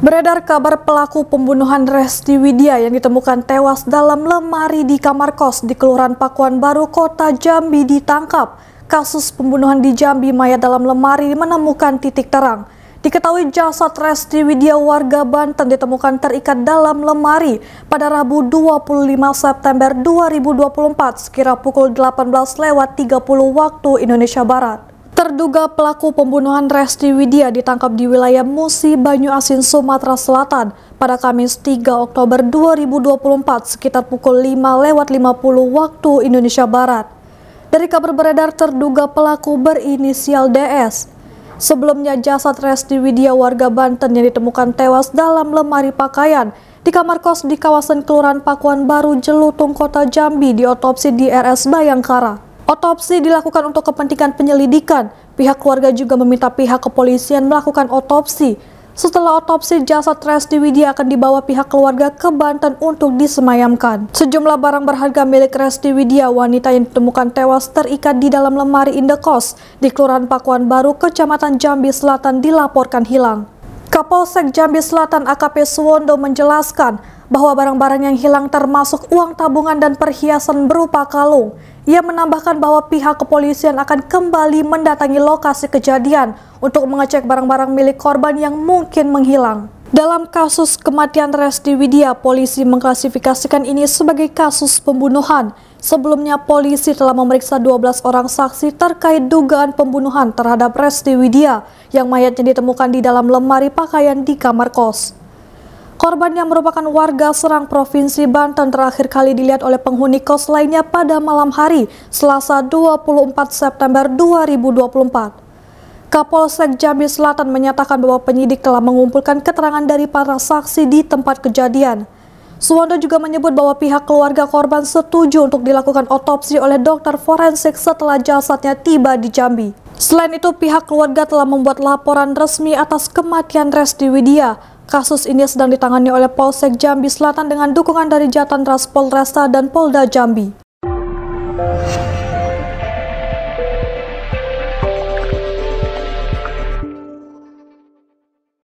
Beredar kabar pelaku pembunuhan Resti Widya yang ditemukan tewas dalam lemari di kamar kos di Kelurahan Pakuan Baru, Kota Jambi ditangkap. Kasus pembunuhan di Jambi mayat dalam lemari menemukan titik terang. Diketahui jasad Resti Widya warga Banten ditemukan terikat dalam lemari pada Rabu 25 September 2024 sekira pukul 18 lewat 30 waktu Indonesia Barat. Terduga pelaku pembunuhan Resti Widya ditangkap di wilayah Musi, Banyu Asin, Sumatera Selatan pada Kamis 3 Oktober 2024 sekitar pukul 5 lewat 50 waktu Indonesia Barat. Dari kabar beredar terduga pelaku berinisial DS. Sebelumnya jasad Resti Widya warga Banten yang ditemukan tewas dalam lemari pakaian di kamar kos di kawasan Kelurahan Pakuan Baru, Jelutung, Kota Jambi diotopsi di RS Bayangkara. Otopsi dilakukan untuk kepentingan penyelidikan. Pihak keluarga juga meminta pihak kepolisian melakukan otopsi. Setelah otopsi, jasad Resti Widya akan dibawa pihak keluarga ke Banten untuk disemayamkan. Sejumlah barang berharga milik Resti Widya, wanita yang ditemukan tewas terikat di dalam lemari indekos di Kelurahan Pakuan Baru, Kecamatan Jambi Selatan dilaporkan hilang. Kapolsek Jambi Selatan AKP Suwondo menjelaskan bahwa barang-barang yang hilang termasuk uang tabungan dan perhiasan berupa kalung. Ia menambahkan bahwa pihak kepolisian akan kembali mendatangi lokasi kejadian untuk mengecek barang-barang milik korban yang mungkin menghilang. Dalam kasus kematian Resti Widya, polisi mengklasifikasikan ini sebagai kasus pembunuhan. Sebelumnya, polisi telah memeriksa 12 orang saksi terkait dugaan pembunuhan terhadap Resti Widya yang mayatnya ditemukan di dalam lemari pakaian di kamar kos. Korban yang merupakan warga Serang Provinsi Banten terakhir kali dilihat oleh penghuni kos lainnya pada malam hari Selasa 24 September 2024. Kapolsek Jambi Selatan menyatakan bahwa penyidik telah mengumpulkan keterangan dari para saksi di tempat kejadian. Suwondo juga menyebut bahwa pihak keluarga korban setuju untuk dilakukan otopsi oleh dokter forensik setelah jasadnya tiba di Jambi. Selain itu, pihak keluarga telah membuat laporan resmi atas kematian Resti Widya. Kasus ini sedang ditangani oleh Polsek Jambi Selatan dengan dukungan dari Jatan Ras Polresta dan Polda Jambi.